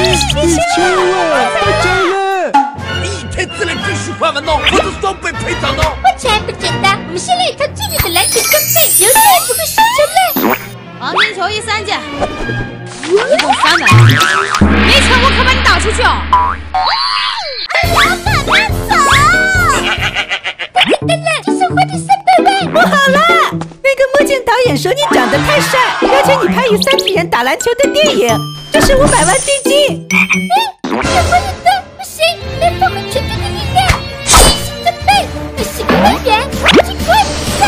一千万，发财了！一天只能继续还完哦，或者双倍赔偿哦。花钱不简单，我们先来一套最美的篮球装备，有钱不会输钱嘞。黄金球衣三件，一共三百万，没钱我可把你打出去哦！老板拿走！太简单。了，这是花的三百万。不好了，那个墨镜导演说你长得太帅，要求你拍与三体人打篮球的电影，这是五百万定金。哎，要不然的不行，得发挥全队的力量，全心准备，那是个官员，尽快比赛。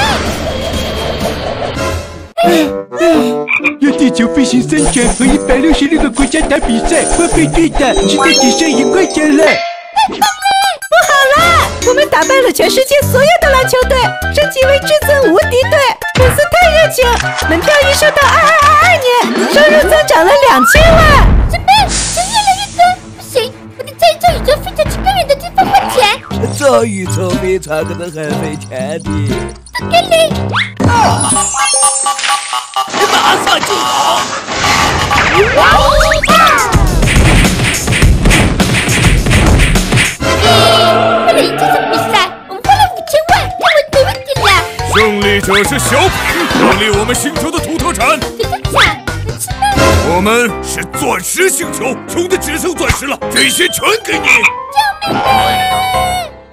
用地球飞行三圈和一百六十六个国家打比赛，花费最大，只得只剩一块钱了。不好了，我们打败了全世界所有的篮球队，升级为至尊无敌队，粉丝太热情，门票一售到二，了两千万。什么？钱越来越多，不行，我得在一座宇宙飞船去更远的地方花钱。这宇宙飞船可能很费钱的。不给力！马上就好。为了赢这场比赛，我们花了五千万，认为没问题啦。胜利者是小品，创立我们星球的土特产。可是惨，能吃吗？我们是钻石星球，穷的只剩钻石了，这些全给你。救命！